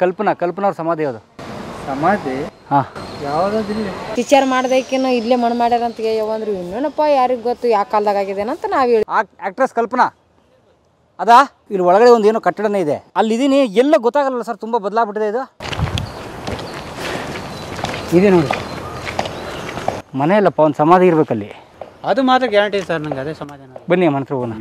ಕಲ್ಪನಾ ಕಲ್ಪನಾ ಅವ್ರ ಸಮಾಧಿ ಯಾವುದು? ಸಮಾಧಿ? ಹಾ. ಯಾವುದಿಲ್ಲ ಟೀಚರ್ ಮಾಡ್ದೈಕಿನ ಇಲ್ಲೇ ಮಣ್ಣು ಮಾಡ್ಯಾರಂತ ಯಾವಂದ್ರು ಇನ್ನೇನಪ್ಪ ಯಾರಿಗೆ ಗೊತ್ತು ಯಾವ ಕಾಲ್ದಾಗ ಆಗಿದೇನಂತ ನಾವು ಹೇಳಿ. ಆಕ್ಟ್ರೆಸ್ ಕಲ್ಪನಾ? ಅದಾ? ಇಲ್ಲಿ ಒಳಗಡೆ ಒಂದು ಏನೋ ಕಟ್ಟಡನೇ ಇದೆ. ಅಲ್ಲಿ ಇದೀನಿ ಎಲ್ಲ ಗೊತ್ತಾಗಲ್ಲ ಸರ್ ತುಂಬ ಬದಲಾಗ್ಬಿಟ್ಟಿದೆ ಇದು. ಇದೆ ನೋಡಿ. ಮನೆ ಇಲ್ಲಪ್ಪ ಒಂದು ಸಮಾಧಿ ಇರ್ಬೇಕಲ್ಲಿ. ಅದು ಮಾತ್ರ ಗ್ಯಾರಂಟಿ ಸರ್ ನಂಗೆ ಅದೇ ಸಮಾಧಾನ. ಬನ್ನಿ ಮನಸ್ಸು ಹತ್ರ ಹೋಗೋಣ.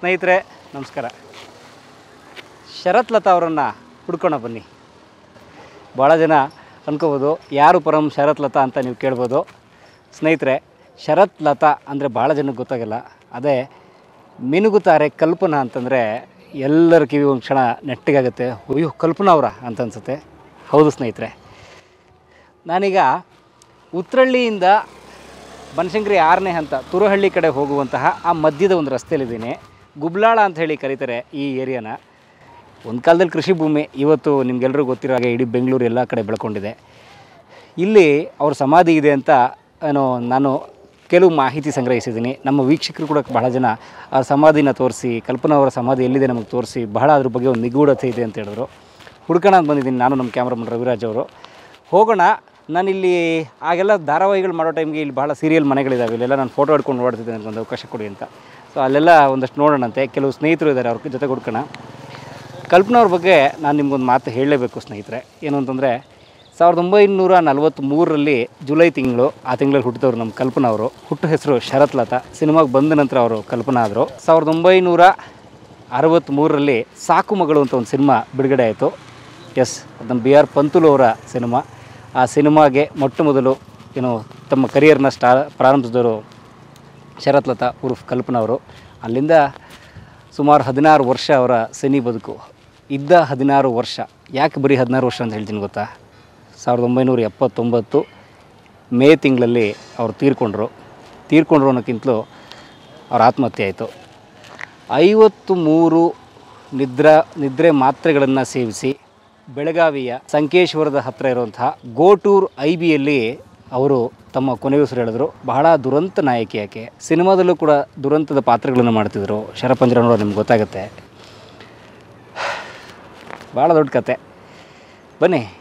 ಸ್ನೇಹಿತರೆ, ನಮಸ್ಕಾರ. ಶರತ್ ಲತಾ ಅವರನ್ನು ಹುಡ್ಕೋಣ ಬನ್ನಿ. ಭಾಳ ಜನ ಅನ್ಕೋಬೋದು, ಯಾರು ಪರಂ ಶರತ್ ಲತಾ ಅಂತ ನೀವು ಕೇಳ್ಬೋದು. ಸ್ನೇಹಿತರೆ ಶರತ್ ಲತಾ ಅಂದರೆ ಭಾಳ ಜನಕ್ಕೆ ಗೊತ್ತಾಗಲ್ಲ. ಅದೇ ಮಿನುಗುತ್ತಾರೆ ಕಲ್ಪನಾ ಅಂತಂದರೆ ಎಲ್ಲರ ಕಿವಿ ಒಂದು ಕ್ಷಣ ನೆಟ್ಟಿಗಾಗುತ್ತೆ. ಅಯ್ಯೋ, ಕಲ್ಪನಾ ಅವರ? ಅಂತ ಅನ್ಸುತ್ತೆ. ಹೌದು ಸ್ನೇಹಿತರೆ. ನಾನೀಗ ಉತ್ರಳ್ಳಿಯಿಂದ ಬನಶಂಕರಿ ಆರನೇ ಹಂತ ತುರಹಳ್ಳಿ ಕಡೆ ಹೋಗುವಂತಹ ಆ ಮಧ್ಯದ ಒಂದು ರಸ್ತೆಯಲ್ಲಿದ್ದೀನಿ. ಗುಬ್ಲಾಳ ಅಂತ ಹೇಳಿ ಕರೀತಾರೆ ಈ ಏರಿಯಾನ. ಒಂದು ಕಾಲದಲ್ಲಿ ಕೃಷಿ ಭೂಮಿ, ಇವತ್ತು ನಿಮಗೆಲ್ಲರೂ ಗೊತ್ತಿರೋ ಹಾಗೆ ಇಡೀ ಬೆಂಗಳೂರು ಎಲ್ಲ ಕಡೆ ಬೆಳ್ಕೊಂಡಿದೆ. ಇಲ್ಲಿ ಅವ್ರ ಸಮಾಧಿ ಇದೆ ಅಂತ ಏನೋ ನಾನು ಕೆಲವು ಮಾಹಿತಿ ಸಂಗ್ರಹಿಸಿದ್ದೀನಿ. ನಮ್ಮ ವೀಕ್ಷಕರು ಕೂಡ ಬಹಳ ಜನ ಆ ಸಮಾಧಿನ ತೋರಿಸಿ, ಕಲ್ಪನಾ ಅವರ ಸಮಾಧಿ ಎಲ್ಲಿದೆ ನಮಗೆ ತೋರಿಸಿ ಬಹಳ ಅದ್ರ ಬಗ್ಗೆ ಒಂದು ನಿಗೂಢತೆ ಇದೆ ಅಂತ ಹೇಳಿದ್ರು. ಹುಡ್ಕೋಣ ಅಂತ ಬಂದಿದ್ದೀನಿ ನಾನು, ನಮ್ಮ ಕ್ಯಾಮ್ರಾಮನ್ ರವಿರಾಜ್ ಅವರು. ಹೋಗೋಣ, ನಾನಿಲ್ಲಿ ಆಗೆಲ್ಲ ಧಾರಾವಾಹಿಗಳು ಮಾಡೋ ಟೈಮ್ಗೆ ಇಲ್ಲಿ ಭಾಳ ಸೀರಿಯಲ್ ಮನೆಗಳಿದ್ದಾವೆ ಇಲ್ಲೆಲ್ಲ ನಾನು ಫೋಟೋ ಹಿಡ್ಕೊಂಡು ಓಡ್ತಿದ್ದೆ ಒಂದು ಅವಕಾಶ ಕೊಡಿ ಅಂತ. ಸೊ ಅಲ್ಲೆಲ್ಲ ಒಂದಷ್ಟು ನೋಡೋಣಂತೆ. ಕೆಲವು ಸ್ನೇಹಿತರು ಇದ್ದಾರೆ, ಅವ್ರ ಜೊತೆ ಹುಡ್ಕೋಣ. ಕಲ್ಪನಾ ಅವ್ರ ಬಗ್ಗೆ ನಾನು ನಿಮ್ಗೊಂದು ಮಾತು ಹೇಳಲೇಬೇಕು ಸ್ನೇಹಿತರೆ. ಏನು ಅಂತಂದರೆ, ಸಾವಿರದ ಒಂಬೈನೂರ ನಲವತ್ತ್ಮೂರರಲ್ಲಿ ಜುಲೈ ತಿಂಗಳು, ಆ ತಿಂಗಳಲ್ಲಿ ಹುಟ್ಟಿದವರು ನಮ್ಮ ಕಲ್ಪನಾ ಅವರು. ಹುಟ್ಟು ಹೆಸರು ಶರತ್ ಲತಾ ಸಿನಿಮಾಗೆ ಬಂದ ನಂತರ ಅವರು ಕಲ್ಪನಾ ಆದರು. ಸಾವಿರದ ಒಂಬೈನೂರ ಅರವತ್ತ್ಮೂರರಲ್ಲಿ ಸಾಕು ಮಗಳು ಅಂತ ಒಂದು ಸಿನಿಮಾ ಬಿಡುಗಡೆ ಆಯಿತು. ಎಸ್ ನಮ್ಮ ಬಿ ಆರ್ ಪಂತುಲು ಅವರ ಸಿನಿಮಾ. ಆ ಸಿನಿಮಾಗೆ ಮೊಟ್ಟ ಮೊದಲು, ಏನು, ತಮ್ಮ ಕರಿಯರ್ನ ಸ್ಟಾ ಪ್ರಾರಂಭಿಸಿದವರು ಶರತ್ ಲತಾ ಉರ್ಫ್ ಕಲ್ಪನಾ ಅವರು ಅಲ್ಲಿಂದ ಸುಮಾರು ಹದಿನಾರು ವರ್ಷ ಅವರ ಸಿನಿ ಬದುಕು. ಇದ್ದ ಹದಿನಾರು ವರ್ಷ. ಯಾಕೆ ಬರೀ ಹದಿನಾರು ವರ್ಷ ಅಂತ ಹೇಳ್ತೀನಿ ಗೊತ್ತಾ? ಸಾವಿರದ ಒಂಬೈನೂರ ಎಪ್ಪತ್ತೊಂಬತ್ತು ಮೇ ತಿಂಗಳಲ್ಲಿ ಅವ್ರು ತೀರ್ಕೊಂಡ್ರು. ತೀರ್ಕೊಂಡ್ರು ಅನ್ನೋಕ್ಕಿಂತಲೂ ಅವ್ರ ಆತ್ಮಹತ್ಯೆ ಆಯಿತು. ಐವತ್ತು ಮೂರು ನಿದ್ರಾ, ನಿದ್ರೆ ಮಾತ್ರೆಗಳನ್ನು ಸೇವಿಸಿ ಬೆಳಗಾವಿಯ ಸಂಕೇಶ್ವರದ ಹತ್ತಿರ ಇರುವಂತಹ ಗೋಟೂರ್ ಐ ಬಿಯಲ್ಲಿ ಅವರು ತಮ್ಮ ಕೊನೆಯುಸಿರು ಹೇಳಿದ್ರು. ಬಹಳ ದುರಂತ ನಾಯಕಿ ಆಕೆ ಸಿನಿಮಾದಲ್ಲೂ ಕೂಡ ದುರಂತದ ಪಾತ್ರಗಳನ್ನು ಮಾಡ್ತಿದ್ರು. ಶರಪಂಜರ ನೋಡೋ ನಿಮ್ಗೆ ಗೊತ್ತಾಗುತ್ತೆ. ಭಾಳ ದೊಡ್ಡ ಕತೆ. ಬನ್ನಿ.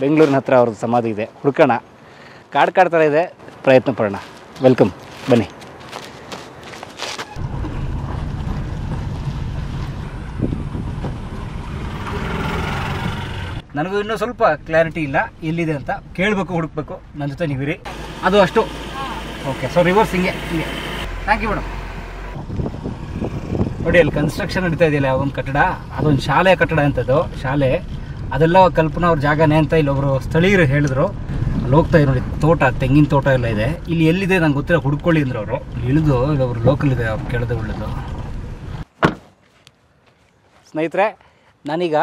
ಬೆಂಗಳೂರಿನ ಹತ್ರ ಅವ್ರದ್ದು ಸಮಾಧಿ ಇದೆ. ಹುಡ್ಕೋಣ. ಕಾಡ್ ಕಾಡ್ತಾರೆ ಇದೆ. ಪ್ರಯತ್ನ ಪಡೋಣ. ವೆಲ್ಕಮ್. ಬನ್ನಿ. ನನಗೂ ಇನ್ನೂ ಸ್ವಲ್ಪ ಕ್ಲಾರಿಟಿ ಇಲ್ಲ. ಎಲ್ಲಿದೆ ಅಂತ ಕೇಳಬೇಕು, ಹುಡುಕ್ಬೇಕು. ನನ್ನ ಜೊತೆ ನೀವಿರಿ. ಅದು ಅಷ್ಟು. ಓಕೆ ಸೊ ರಿವರ್ಸ್ ಹಿಂಗೆ ಹಿಂಗೆ. ಥ್ಯಾಂಕ್ ಯು ಮೇಡಮ್ ನೋಡಿ, ಅಲ್ಲಿ ಕನ್ಸ್ಟ್ರಕ್ಷನ್ ನಡೀತಾ ಇದೆಯಲ್ಲ ಒಂದು ಕಟ್ಟಡ? ಅದೊಂದು ಶಾಲೆ ಕಟ್ಟಡ ಅಂತದ್ದು. ಶಾಲೆ, ಅದೆಲ್ಲ ಕಲ್ಪನಾ ಅವ್ರ ಜಾಗನೇ ಅಂತ ಇಲ್ಲೊಬ್ರು ಸ್ಥಳೀಯರು ಹೇಳಿದ್ರು. ಅಲ್ಲಿ ಹೋಗ್ತಾ ನೋಡಿ, ತೋಟ, ತೆಂಗಿನ ತೋಟ ಎಲ್ಲ ಇದೆ. ಇಲ್ಲಿ ಎಲ್ಲಿದೆ ನಂಗೆ ಗೊತ್ತಿಲ್ಲ ಹುಡ್ಕೊಳ್ಳಿ ಅಂದ್ರೆ ಅವರು. ಇಳಿದು ಇಲ್ಲೊಬ್ರು ಲೋಕಲ್ ಇದೆ ಅವ್ರು ಕೇಳದೆ ಉಳಿದು ಸ್ನೇಹಿತರೆ, ನಾನೀಗ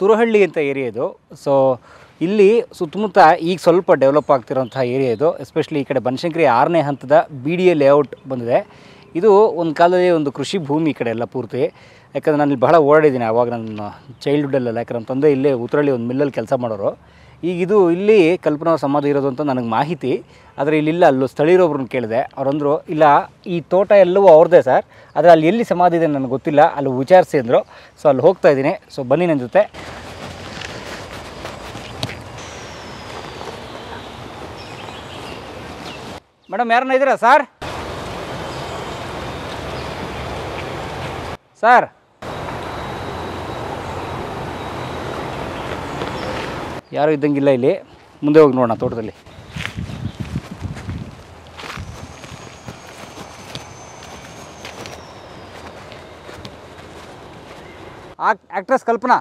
ತುರಹಳ್ಳಿ ಅಂತ ಏರಿಯಾ ಇದು. ಸೊ ಇಲ್ಲಿ ಸುತ್ತಮುತ್ತ ಈಗ ಸ್ವಲ್ಪ ಡೆವಲಪ್ ಆಗ್ತಿರೋಂಥ ಏರಿಯಾ ಇದು. ಎಸ್ಪೆಷಲಿ ಈ ಕಡೆ ಬನಶಂಕರಿ ಆರನೇ ಹಂತದ ಬಿ ಡಿ ಎ ಲೇಔಟ್ ಬಂದಿದೆ. ಇದು ಒಂದು ಕಾಲದಲ್ಲಿ ಒಂದು ಕೃಷಿ ಭೂಮಿ ಈ ಕಡೆ ಎಲ್ಲ ಪೂರ್ತಿ. ಯಾಕಂದರೆ ನಾನು ಇಲ್ಲಿ ಬಹಳ ಓಡಾಡಿದ್ದೀನಿ ಆವಾಗ ನನ್ನ ಚೈಲ್ಡ್ಹುಡ್ಡಲ್ಲೆಲ್ಲ ಯಾಕಂದ್ರೆ ನಮ್ಮ ತಂದೆ ಇಲ್ಲೇ ಉತ್ತರಳ್ಳಿ ಒಂದು ಮಿಲ್ಲಲ್ಲಿ ಕೆಲಸ ಮಾಡೋರು. ಈಗ ಇದು ಇಲ್ಲಿ ಕಲ್ಪನಾ ಸಮಾಧಿ ಇರೋದು ಅಂತ ನನಗೆ ಮಾಹಿತಿ. ಆದರೆ ಇಲ್ಲಿಲ್ಲ, ಅಲ್ಲೂ ಸ್ಥಳೀಯರೊಬ್ರನ್ನ ಕೇಳಿದೆ. ಅವರಂದರು, ಇಲ್ಲ, ಈ ತೋಟ ಎಲ್ಲವೂ ಅವ್ರದ್ದೇ ಸರ್. ಆದರೆ ಅಲ್ಲಿ ಎಲ್ಲಿ ಸಮಾಧಿ ಇದೆ ನನಗೆ ಗೊತ್ತಿಲ್ಲ. ಅಲ್ಲಿ ವಿಚಾರಿಸಿ ಅಂದರು. ಸೊ, ಅಲ್ಲಿ ಹೋಗ್ತಾ ಇದ್ದೀನಿ. ಸೊ, ಬನ್ನಿ ನನ್ನ ಜೊತೆ. ಮೇಡಮ್, ಯಾರನ್ನ ಇದ್ದೀರಾ ಸರ್? ಸರ್ ಯಾರೂ ಇದ್ದಂಗಿಲ್ಲ ಇಲ್ಲಿ. ಮುಂದೆ ಹೋಗಿ ನೋಡೋಣ ತೋಟದಲ್ಲಿ. ಆಕ್ಟ್ರೆಸ್ ಕಲ್ಪನಾ?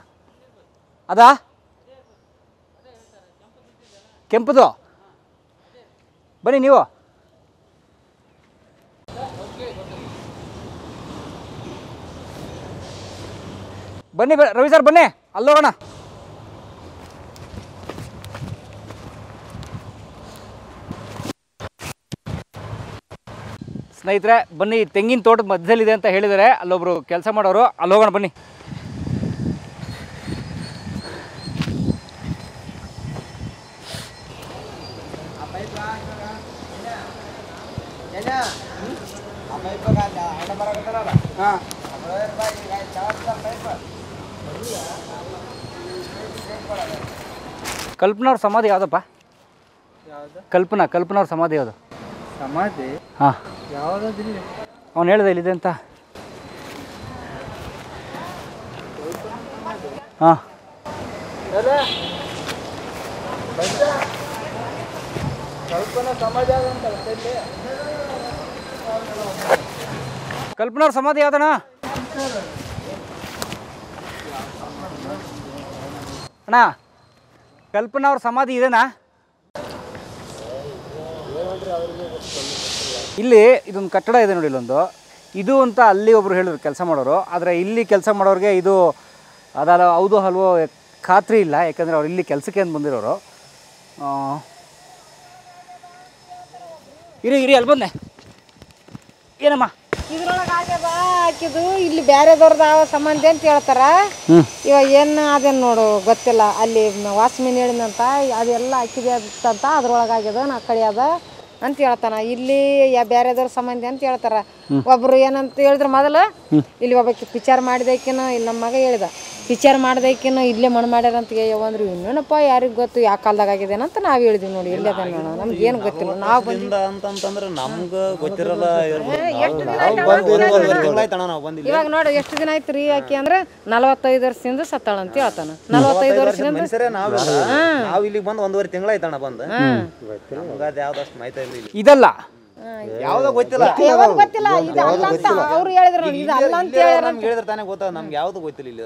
ಅದಾ? ಕೆಂಪದು? ಬನ್ನಿ ನೀವು. ಬನ್ನಿ ರವಿ ಸರ್ ಬನ್ನಿ ಅಲ್ಲೋಗೋಣ ಸ್ನೇಹಿತರೆ ಬನ್ನಿ ತೆಂಗಿನ ತೋಟದ ಮಧ್ಯದಲ್ಲಿದೆ ಅಂತ ಹೇಳಿದರೆ ಅಲ್ಲೊಬ್ರು ಕೆಲಸ ಮಾಡೋರು ಅಲ್ಲಿ ಹೋಗೋಣ ಬನ್ನಿ. ಕಲ್ಪನಾ ಅವ್ರ ಸಮಾಧಿ ಯಾವುದಪ್ಪ? ಯಾವ್ದು? ಕಲ್ಪನಾ ಕಲ್ಪನಾ ಅವ್ರ ಸಮಾಧಿ ಯಾವುದು? ಸಮಾಧಿ ಹಾಂ. ಯಾವುದಿಲ್ಲ ಅವ್ನು ಹೇಳ್ದೆ ಇಲ್ಲಿದೆ ಅಂತ. ಹಾಂ. ಕಲ್ಪನಾ ಸಮಾಧಿ ಯಾವ್ದಣ ಅಣ್ಣ ಕಲ್ಪನಾ ಅವ್ರ ಸಮಾಧಿ ಇದೆನಾ? ಇಲ್ಲಿ ಇದೊಂದು ಕಟ್ಟಡ ಇದೆ ನೋಡಿ ಇಲ್ಲೊಂದು. ಇದು ಅಂತ ಅಲ್ಲಿ ಒಬ್ರು ಹೇಳಿದ್ರು ಕೆಲಸ ಮಾಡೋರು. ಆದರೆ ಇಲ್ಲಿ ಕೆಲಸ ಮಾಡೋರಿಗೆ ಇದು ಅದಾದ ಹೌದು ಹಲ್ವೋ ಖಾತ್ರಿ ಇಲ್ಲ. ಯಾಕಂದರೆ ಅವ್ರು ಇಲ್ಲಿ ಕೆಲಸಕ್ಕೆ ಅಂತ ಬಂದಿರೋರು. ಇರಿ ಇರಿ ಅಲ್ಲಿ ಬಂದೆ ಏನಮ್ಮ? ಇದ್ರೊಳಗೆ ಆಗ್ಯದ ಹಾಕಿದ್ದು. ಇಲ್ಲಿ ಬೇರೆದವ್ರದ್ದು ಆ ಸಂಬಂಧ ಅಂತ ಹೇಳ್ತಾರ. ಇವಾಗ ಏನು ಅದೇನು ನೋಡು ಗೊತ್ತಿಲ್ಲ. ಅಲ್ಲಿ ವಾಸ್ಮಿನ್ ಹೇಳಿದಂತ ಅದೆಲ್ಲ ಹಾಕಿದೆ ಅಂತ ಅದ್ರೊಳಗೆ ಆಗ್ಯದ ನಾ ಕಡೆ ಅದ. ಅಂತ ಹೇಳ್ತಾನ. ಇಲ್ಲಿ ಯಾ ಬೇರೆದವ್ರ ಸಂಬಂಧಿ ಅಂತ ಹೇಳ್ತಾರ. ಒಬ್ರು ಏನಂತ ಹೇಳಿದ್ರು ಮೊದಲು ಇಲ್ಲಿ ಒಬ್ಬಾಕಿ ವಿಚಾರ ಮಾಡಿದೈಕಿನ ಇಲ್ಲಿ ನಮ್ಮ ಮಗ ಹೇಳಿದ. ಪಿಚಾರ್ ಮಾಡ್ದೈಕಿನ ಇಲ್ಲೇ ಮಣ್ಣು ಮಾಡ್ಯಾರ ಅಂತ ಯಾವಂದ್ರು ಇನ್ನೇನಪ್ಪ ಯಾರಿಗೆ ಗೊತ್ತು ಯಾವ ಕಾಲದಾಗ ಆಗಿದೇನ ಅಂತ ನಾವು ಹೇಳಿದ್ವಿ ನೋಡಿ ಇಲ್ಲೇ ಅದ ನೋಡ ನಮ್ಗೆ ಏನು ಗೊತ್ತಿಲ್ಲ. ನಾವು ಬಂದ ಅಂತಂತಂದ್ರೆ ನಮ್ಗ ಗೊತ್ತಿರಲ್ಲ ತಿಂಗಳಾಯ್ತಣ್ಣ ನಾವು ಬಂದಿಲ್ಲ ಇವಾಗ ನೋಡಿ ಎಷ್ಟು ದಿನ ಆಯ್ತು ರೀ ಆಕಿ ಅಂದ್ರೆ ನಲವತ್ತೈದು ವರ್ಷದಿಂದ ಸತ್ತಾಳ ಅಂತ ಹೇಳ್ತಾನ. ನಲವತ್ತೈದು ವರ್ಷದಿಂದ ಇಲ್ಲಿ ನಾವ್ ಇಲ್ಲಿಗೆ ಬಂದು ಒಂದೂವರೆ ತಿಂಗಳಾಯ್ತಣ್ಣ ಬಂದು. ಇದಲ್ಲ ಯಾವ್ದೋ ಗೊತ್ತಿಲ್ಲ. ಯಾವಾಗ ಗೊತ್ತಿಲ್ಲ. ಇದು ಅಲ್ಲ ಅಂತ ಅವ್ರು ಹೇಳಿದ್ರು ಇದು ಅಲ್ಲ ಅಂತ ನಮ್ಗೆ ಹೇಳಿದ್ರೆ ತಾನೇ ಗೊತ್ತಾಗ ನಮ್ಗೆ ಯಾವ್ದು ಗೊತ್ತಿಲ್ಲ ಇಲ್ಲಿ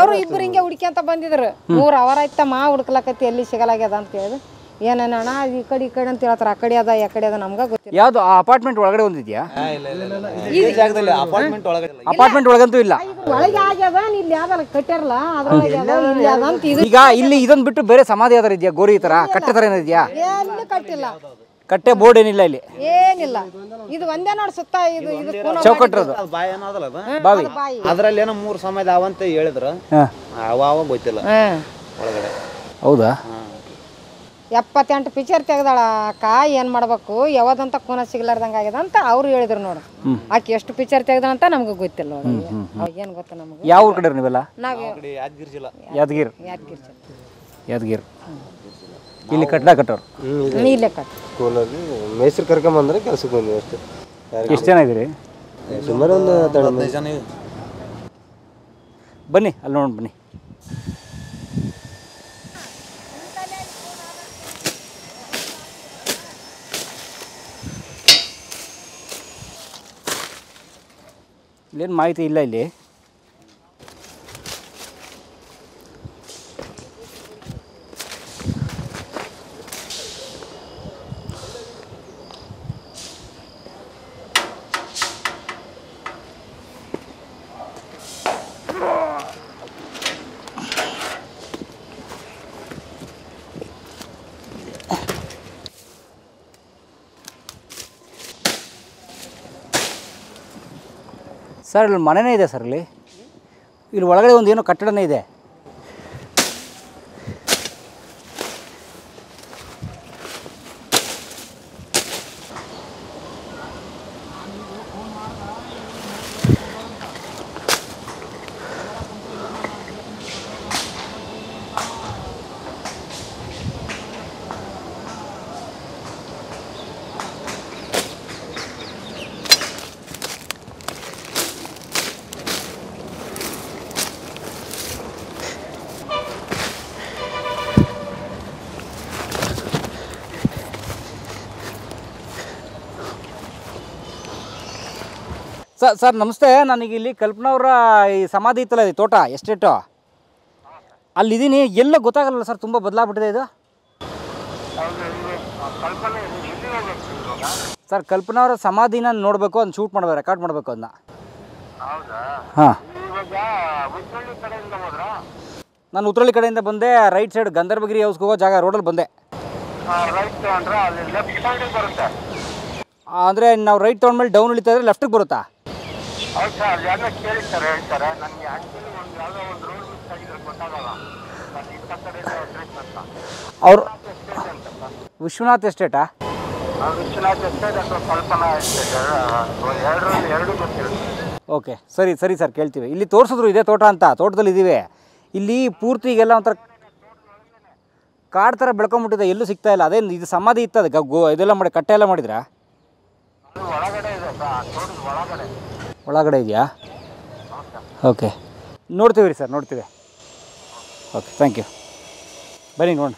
ಅವ್ರು ಇಬ್ರು ಹಿಂಗೆ ಹುಡ್ಕ್ಯಂತ ಬಂದಿದ್ರು. ಮೂರ್ ಅವರ್ ಆಯ್ತ ಮಾ ಹುಡ್ಕ್ಲಕತ್ತಿ ಎಲ್ಲಿ ಸಿಗಲಾಗ್ಯದ ಅಂತ ಹೇಳಿದ್ರು ಏನೇನ ಅಣ್ಣ ಈ ಕಡೆ ಈ ಕಡೆ ಅಂತ ಹೇಳ್ತಾರ. ಆ ಕಡೆ ಅದ ಈ ಕಡೆ ಅದ ನಮ್ಗ ಗೊತ್ತಿಲ್ಲ. ಯಾವ್ದು ಆ ಅಪಾರ್ಟ್ಮೆಂಟ್ ಒಳಗಡೆ ಒಂದಿದ್ಯಾ? ಹಾ, ಇಲ್ಲ ಇಲ್ಲ ಇಲ್ಲ ಇದೇ ಜಾಗದಲ್ಲಿ ಅಪಾರ್ಟ್ಮೆಂಟ್ ಒಳಗಡೆ ಇಲ್ಲ. ಅಪಾರ್ಟ್ಮೆಂಟ್ ಒಳಗಂತೂ ಇಲ್ಲ. ಒಳಗೆ ಆಗ್ಯದ ಇಲ್ಲಿ ಯಾವ್ದಲ್ಲ ಕಟ್ಟಾರಲ್ಲ ಅದ್ರೊಳಗೆ ಅದ ಇಲ್ಲಿ ಅದ ಅಂತ ಇದು ಈಗ ಇಲ್ಲಿ ಇದೊಂದು ಬಿಟ್ಟು ಬೇರೆ ಸಮಾಧಿ ಯಾವ್ದಾರ ಇದೆಯಾ? ಗೋರಿ ತರ ಕಟ್ಟತರ ಏನಿದ್ಯಾ? ಏನಿದೆಯಾ ಕಟ್ಟಿಲ್ಲ. ಕಟ್ಟೆ ಬೋರ್ಡ್ ಏನಿಲ್ಲ ಇಲ್ಲಿ. ಏನಿಲ್ಲ. ಇದು ಒಂದೇ ನೋಡ್ ಸುತ್ತ ಇದು ಇದು ಕೂನ ಚೌಕಟ್ಟಿರೋದು. ಅದು ಬಾಯಿ ಅನ್ನೋದಲ್ಲ ಅದು? ಬಾವಿ. ಬಾಯಿ. ಅದ್ರಲ್ಲಿ ಏನೋ ಮೂರ್ ಸಮಯದ ಅವಂತ ಹೇಳಿದ್ರು. ಅವ ಅವ ಗೊತ್ತಿಲ್ಲ. ಒಳಗಡೆ. ಹೌದಾ? ಎಪ್ಪತ್ತೆಂಟು ಪಿಕ್ಚರ್ ತೆಗ್ದಾಳ ಅಕ್ಕ ಏನು ಮಾಡ್ಬೇಕು? ಯಾವ್ದಂತ ಕೂನ ಸಿಗ್ಲಾರ್ದಂಗ ಆಗ್ಯದ ಅಂತ ಅವ್ರು ಹೇಳಿದ್ರು ನೋಡು. ಆಕೆ ಎಷ್ಟು ಪಿಕ್ಚರ್ ತೆಗ್ದಂತ ಅಂತ ನಮ್ಗೆ ಗೊತ್ತಿಲ್ಲ ನೋಡಿ. ಅವಾಗ ಏನು ಗೊತ್ತ ನಮಗೆ? ಯಾವ ಊರ್ ಕಡೆ ನೀವೆಲ್ಲ? ನಾವು ಯಾದಗಿರಿ ಜಿಲ್ಲಾ. ಯಾದಗಿರ್. ಯಾದಗಿರಿ ಯಾದಗಿರ್. ಇಲ್ಲಿ ಕಟ್ಟಡ ಕಟ್ಟೋರು. ಇಲ್ಲೇ ಕಟ್ ಸ್ಕೂಲಲ್ಲಿ ಮೈಸೂರು ಕರ್ಕೊಂಬಂದ್ರೆ ಕೆಲ್ಸಕ್ಕೆ ಬಂದ್ವಿ ಅಷ್ಟೇ. ಎಷ್ಟು ಜನ ಇದ್ದೀರಿ? ಸುಮಾರು ಒಂದು. ಹದಿನೈದು ಜನ. ಬನ್ನಿ ಅಲ್ಲಿ ನೋಡಿ ಬನ್ನಿ. ಇಲ್ಲೇನು ಮಾಹಿತಿ ಇಲ್ಲ ಇಲ್ಲಿ. ಸರ್ ಇಲ್ಲಿ ಮನೆನೇ ಇದೆ ಸರ್ ಇಲ್ಲಿ. ಇಲ್ಲಿ ಒಳಗಡೆ ಒಂದು ಏನೋ ಕಟ್ಟಡನೇ ಇದೆ. ಸರ್ ಸರ್ ನಮಸ್ತೆ. ನನಗೆ ಇಲ್ಲಿ ಕಲ್ಪನವರ ಈ ಸಮಾಧಿ ಇತ್ತಲ್ಲ ಇದೆ ತೋಟ ಎಸ್ಟೇಟು. ಅಲ್ಲಿದ್ದೀನಿ. ಎಲ್ಲ ಗೊತ್ತಾಗಲ್ಲ ಸರ್ ತುಂಬ ಬದಲಾಗ್ಬಿಟ್ಟಿದೆ ಇದು. ಸರ್ ಕಲ್ಪನವರ ಸಮಾಧಿನ ನೋಡಬೇಕು ಅದನ್ನ ಶೂಟ್ ಮಾಡಬೇಕು ರೆಕಾರ್ಡ್ ಮಾಡಬೇಕು ಅದನ್ನ. ಹಾಂ. ನಾನು ಉತ್ತರಳ್ಳಿ ಕಡೆಯಿಂದ ಬಂದೆ ರೈಟ್ ಸೈಡ್ ಗಂಧರ್ಭಗಿರಿ ಹೌಸ್ಗೆ ಹೋಗೋ ಜಾಗ ರೋಡಲ್ಲಿ ಬಂದೆ. ಅಂದರೆ ನಾವು ರೈಟ್ ತೊಗೊಂಡ್ಮೇಲೆ ಡೌನ್ ಇಳಿತಾ ಇದ್ರೆ ಲೆಫ್ಟಿಗೆ ಬರುತ್ತಾ? ಹೌದು ಸರ್ ಅಲ್ಲಿ ಯಾರನ್ನ ಕೇಳಿ ಸರ್ ಹೇಳ್ತಾರೆ. ನನಗೆ ಆ್ಯಕ್ಚುಲಿ ಒಂದು ಯಾವುದೋ ಒಂದು ರೋಡ್ ಮಿಸ್ ಆಗಿದ್ರೆ ಗೊತ್ತಾಗಲ್ಲ. ನಾನು ಇಂಥ ಕಡೆ ಅಡ್ರೆಸ್ ಅಂತ. ಅವ್ರು ಎಸ್ಟೇಟ್ ಅಂತ ಸರ್. ವಿಶ್ವನಾಥ್ ಎಸ್ಟೇಟಾ ವಿಶ್ವನಾಥ್ ಎಸ್ಟೇಟ್ ಅಥವಾ ಕಲ್ಪನಾ ಎಸ್ಟೇಟ್ ಎರಡರಲ್ಲಿ ಎರಡು ಗೊತ್ತಿಲ್ಲ ಓಕೆ ಸರಿ ಸರಿ ಸರ್ ಕೇಳ್ತೀವಿ. ಇಲ್ಲಿ ತೋರಿಸಿದ್ರು ಇದೇ ತೋಟ ಅಂತ ತೋಟದಲ್ಲಿ ಇದ್ದೀವಿ ಇಲ್ಲಿ ಪೂರ್ತಿ ಈಗೆಲ್ಲ ಒಂಥರ ಕಾಡು ಥರ ಬೆಳ್ಕೊಂಬಿಟ್ಟಿದೆ ಎಲ್ಲೂ ಸಿಗ್ತಾ ಇಲ್ಲ. ಅದೇ ಇದು ಸಮಾಧಿ ಇತ್ತದ ಗೋ ಇದೆಲ್ಲ ಮಾಡಿ ಕಟ್ಟೆ ಎಲ್ಲ ಮಾಡಿದ್ರಾ? ಒಳಗಡೆ ಇದೆ ಸರ್ ತೋಟದ ಒಳಗಡೆ. ಒಳಗಡೆ ಇದೆಯಾ? ಓಕೆ. ನೋಡ್ತೀವಿ ರೀ ಸರ್ ನೋಡ್ತೀವಿ. ಓಕೆ ಥ್ಯಾಂಕ್ ಯು ಬನ್ನಿ ನೋಡೋಣ.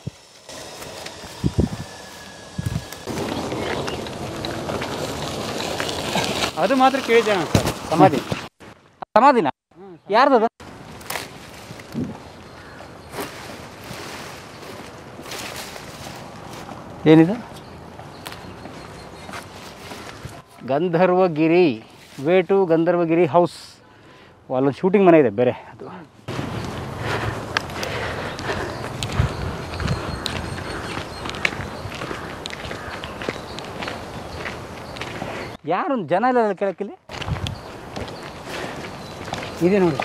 ಅದು ಮಾತ್ರ ಕೇಳಿದ್ದೇನೆ ಸರ್ ಸಮಾಧಿ. ಸಮಾಧಿನ? ಅದು? ಏನಿದೆ? Gandharvagiri. Way to Gandharvagiri house. ಅಲ್ಲೊಂದು ಶೂಟಿಂಗ್ ಮನೆ ಇದೆ ಬೇರೆ ಅದು. ಯಾರೊಂದು ಜನ ಇಲ್ಲ ಕೇಳಕ್ಕಿಲ್ಲಿ ಇದೆ ನೋಡಿ.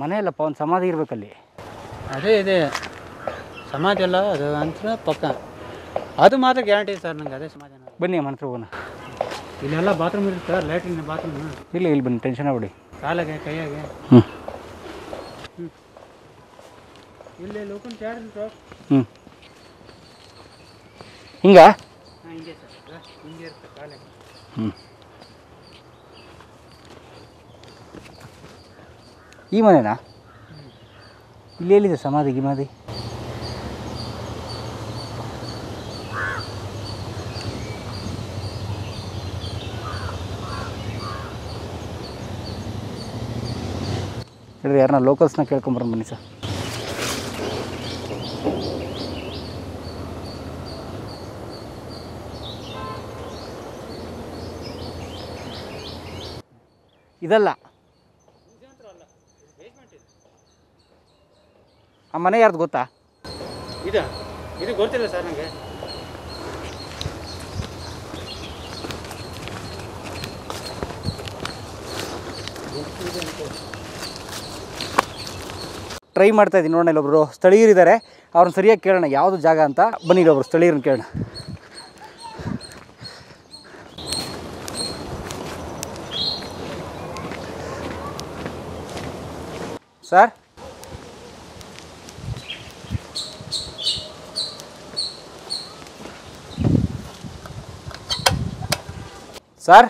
ಮನೆ ಇಲ್ಲಪ್ಪ ಒಂದು ಸಮಾಧಿ ಇರ್ಬೇಕಲ್ಲಿ. ಅದೇ ಇದೆ. ಸಮಾಧಿ ಅಲ್ಲ ಅದು ಅಂತ ಪಕ್ಕ ಅದು ಮಾತ್ರ ಗ್ಯಾರಂಟಿ ಸರ್ ನಂಗೆ ಅದೇ ಸಮಾಧಾನ ಬನ್ನಿ ಮನೆ ಹೋಗೋಣ. ಇಲ್ಲೆಲ್ಲ ಬಾತ್ರೂಮ್ ಇರುತ್ತೆ ಸರ್ ಲ್ಯಾಟ್ರಿನ್ ಬಾತ್ರೂಮ್ ಇಲ್ಲ ಇಲ್ಲಿ ಬನ್ನಿ ಟೆನ್ಷನ್ ಆಗ್ಬಿಡಿ. ಕಾಲಾಗೆ ಕೈಯಾಗೆ. ಹ್ಞೂ ಇಲ್ಲಿ ಲೋಕಲ್ ಚಾರ್ಜ್ ಸರ್ ಹ್ಞೂ ಹಿಂಗ? ಹಿಂಗೆ ಸರ್. ಹಿಂಗೆ ಇರುತ್ತೆ ಕಾಲಾಗೆ. ಹ್ಞೂ ಈ ಮನೆನಾ? ಇಲ್ಲಿ ಎಲ್ಲಿದೆ ಸಮಾಧಿ ಗಿಮಾಧಿ ಹೇಳ್ರಿ ಯಾರನ್ನ ಲೋಕಲ್ಸ್ನ ಕೇಳ್ಕೊಂಬರೋಣ ಬನ್ನಿ ಸರ್. ಇದಲ್ಲ. ಆ ಮನೆ ಯಾರ್ದು ಗೊತ್ತಾ? ಇದು? ಇದು ಗೊತ್ತಿಲ್ಲ ಸರ್ ನನಗೆ ಟ್ರೈ ಮಾಡ್ತಾ ಇದ್ದೀನಿ ನೋಡೋಣ ಇಲ್ಲೊಬ್ರು ಸ್ಥಳೀಯರಿದ್ದಾರೆ. ಅವ್ರನ್ನ ಸರಿಯಾಗಿ ಕೇಳೋಣ, ಯಾವುದು ಜಾಗ ಅಂತ. ಬನ್ನಿ ಇಲ್ಲೊಬ್ರು ಸ್ಥಳೀಯರನ್ನ ಕೇಳೋಣ. ಸರ್? ಸರ್?